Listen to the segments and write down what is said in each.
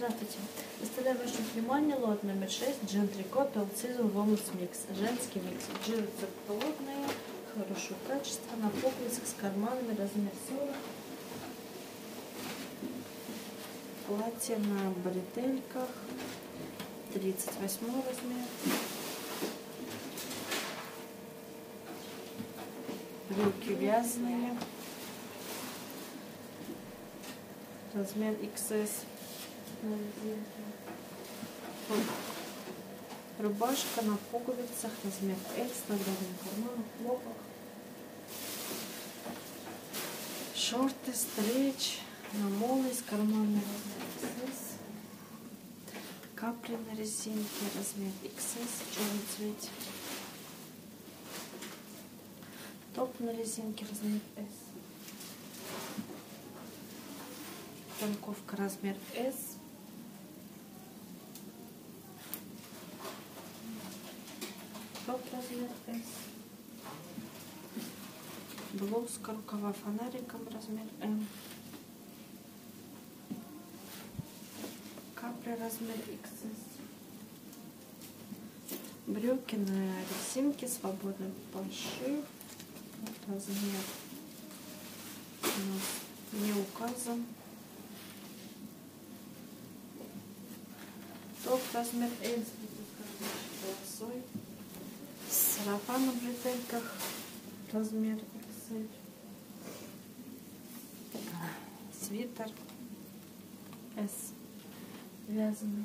Здравствуйте. Представляю вашему вниманию лот номер 6 Gentry Cotton All Season Women's Mix. Женский микс. Джинсы плотные, хорошего качества, на пуговицах с карманами, размер 40. Платье на бретельках, 38 размер. Брюки вязаные. Размер XS. Рубашка на пуговицах, размер S, на дальнем кармане, хлопок. Шорты, стретч, на молнии с карманами, размер XS. Капли на резинке, размер XS, в черном цвете. Топ на резинке, размер S. Танковка размер S. Топ размер S. Блузка, рукава фонариком размер М. Капли размер XS. Брюки на резинке, свободный пошив. Размер у нас не указан. Топ размер L полосой. Сарафан на бретельках размер XL. Свитер S вязаный.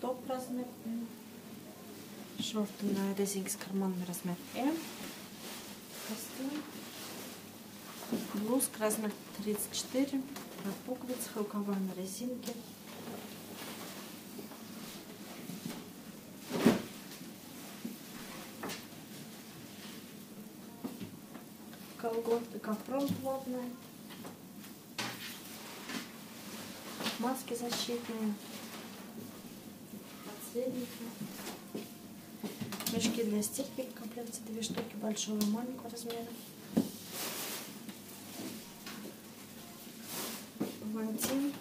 Топ размер L. Шорты на резинке с карманами размер М. Костюм. Блузка размер 34. На пуговицах, рукава на резинке. Колготы капрон плотные. Маски защитные. Подсвечники. Мешки для стирки в комплекте две штуки большого и маленького размера. Вантин.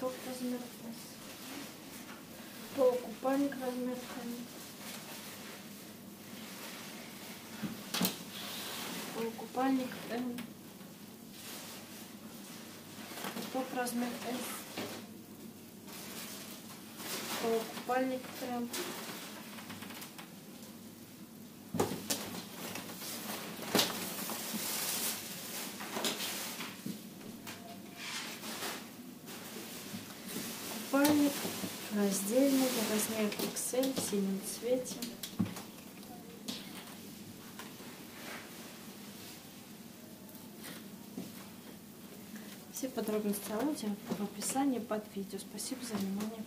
Топ размер S. Полукупальник размер M. Полукупальник М. Топ размер S. Полукупальник М. Купальник раздельный, размер XL в синем цвете. Все подробности о лоте в описании под видео. Спасибо за внимание.